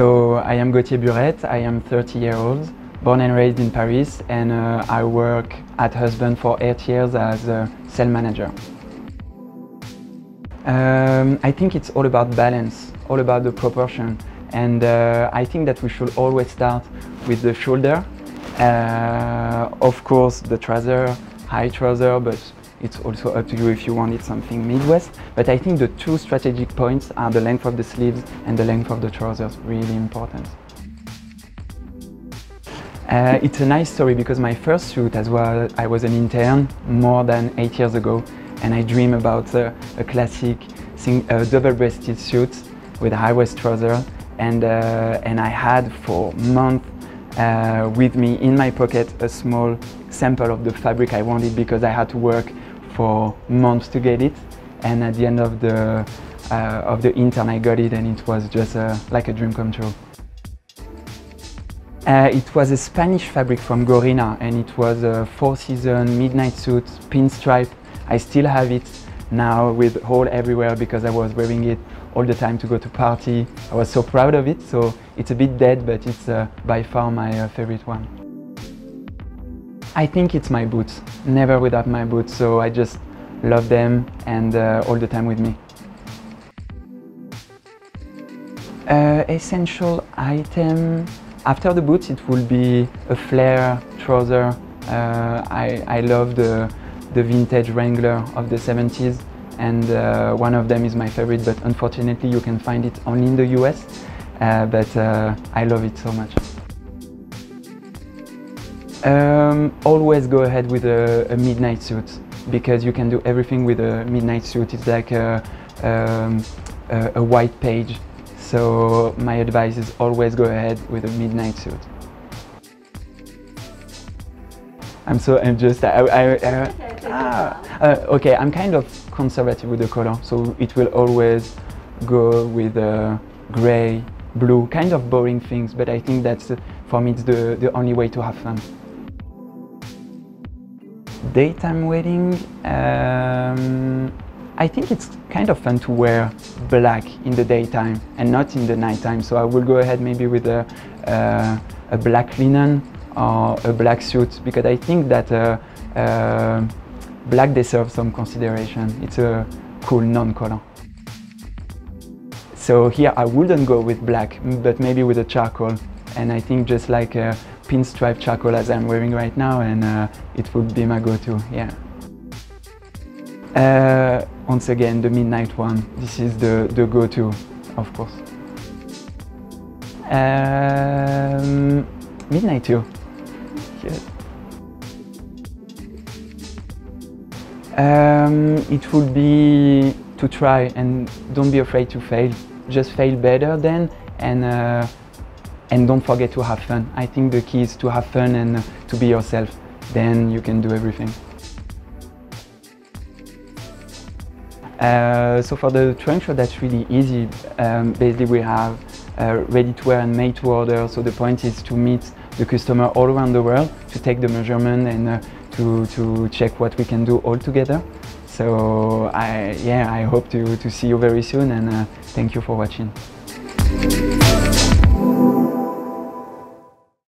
So I am Gauthier Burette, I am 30 years old, born and raised in Paris and uh, I work at Husband for 8 years as a sales manager. Um, I think it's all about balance, all about the proportion and uh, I think that we should always start with the shoulder. Uh, of course the trouser, high trouser, but it's also up to you if you wanted something mid-waist. But I think the two strategic points are the length of the sleeves and the length of the trousers, really important. Uh, it's a nice story because my first suit as well, I was an intern more than eight years ago and I dream about a classic double-breasted suit with high-waist trouser and, uh, and I had for months uh, with me in my pocket a small sample of the fabric I wanted because I had to work for months to get it and at the end of the, uh, of the intern I got it and it was just uh, like a dream come true. Uh, it was a Spanish fabric from Gorina and it was a four season midnight suit, pinstripe. I still have it now with hole everywhere because I was wearing it all the time to go to party. I was so proud of it, so it's a bit dead, but it's uh, by far my uh, favorite one. I think it's my boots, never without my boots, so I just love them and uh, all the time with me. Uh, essential item, after the boots it will be a flare trouser. Uh, I, I love the, the vintage Wrangler of the 70s and uh, one of them is my favorite but unfortunately you can find it only in the US uh, but uh, I love it so much. Um, always go ahead with a, a, midnight suit because you can do everything with a midnight suit. It's like a, um, a, a, white page. So my advice is always go ahead with a midnight suit. I'm so I'm just I, I, I ah, uh, okay. I'm kind of conservative with the color, so it will always go with uh, gray, blue, kind of boring things. But I think that's for me it's the the only way to have fun daytime wedding, um, I think it's kind of fun to wear black in the daytime and not in the nighttime. So I will go ahead maybe with a, uh, a black linen or a black suit because I think that uh, uh, black deserves some consideration. It's a cool non-color. So here I wouldn't go with black, but maybe with a charcoal. And I think just like uh, pinstripe charcoal as I'm wearing right now and uh, it would be my go-to, yeah. Uh, once again, the midnight one. This is the, the go-to, of course. Um, midnight too. Yeah. Um, it would be to try and don't be afraid to fail. Just fail better then and uh, and don't forget to have fun. I think the key is to have fun and to be yourself. Then you can do everything. Uh, so for the show, that's really easy. Um, basically, we have uh, ready to wear and made to order. So the point is to meet the customer all around the world, to take the measurement and uh, to, to check what we can do all together. So I, yeah, I hope to, to see you very soon and uh, thank you for watching.